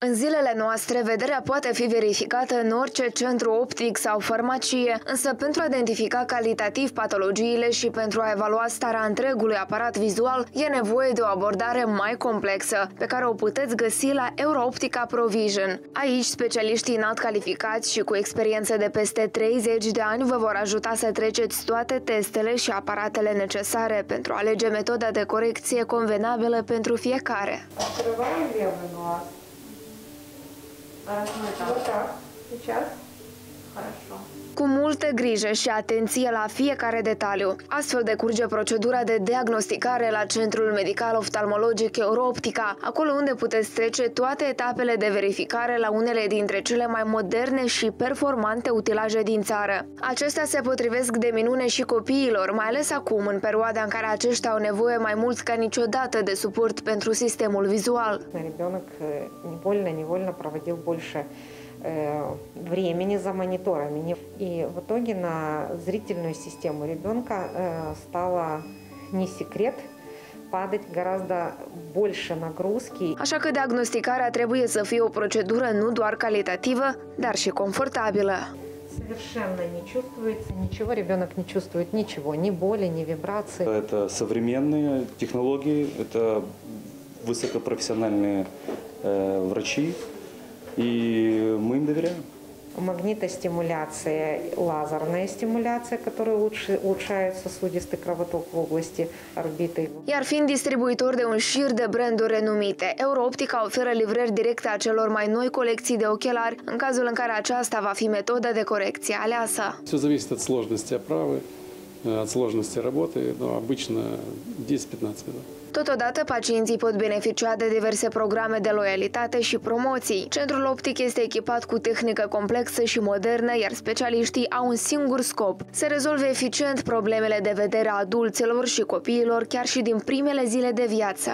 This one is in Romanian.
În zilele noastre, vederea poate fi verificată în orice centru optic sau farmacie, însă pentru a identifica calitativ patologiile și pentru a evalua starea întregului aparat vizual, e nevoie de o abordare mai complexă, pe care o puteți găsi la Eurooptica Provision. Aici, specialiștii înalt calificați și cu experiență de peste 30 de ani vă vor ajuta să treceți toate testele și aparatele necesare pentru a alege metoda de corecție convenabilă pentru fiecare. Открываем левый глаз. Вот так. Сейчас. Хорошо. Cu multă grijă și atenție la fiecare detaliu. Astfel decurge procedura de diagnosticare la Centrul Medical Oftalmologic Eurooptica, acolo unde puteți trece toate etapele de verificare la unele dintre cele mai moderne și performante utilaje din țară. Acestea se potrivesc de minune și copiilor, mai ales acum, în perioada în care aceștia au nevoie mai mult ca niciodată de suport pentru sistemul vizual. Ребенок э, невольно-невольно проводил больше э, времени за мониторами. Не- И в итоге на зрительную систему ребенка э, стало не секрет падать гораздо больше нагрузки. Așa că diagnosticarea trebuie să fie o procedură nu doar calitativă, dar și confortabilă. Совершенно не чувствуется ничего, ребенок не чувствует ничего, ни боли, ни вибрации. Это современные технологии, это высокопрофессиональные э, врачи, и мы им доверяем. Магнитостимуляция, лазерная стимуляция, которая лучше, улучшает сосудистый кровоток в области орбиты. Iar fiind distribuitor de un șir de branduri renumite, Eurooptica oferă livrări directe a celor mai noi colecții de ochelari în cazul în care aceasta va fi metoda de corecție aleasă. Все зависит от сложности оправы, э, от сложности работы, но обычно 10-15 минут. Totodată, pacienții pot beneficia de diverse programe de loialitate și promoții. Centrul optic este echipat cu tehnică complexă și modernă, iar specialiștii au un singur scop, să rezolve eficient problemele de vedere a adulților și copiilor chiar și din primele zile de viață.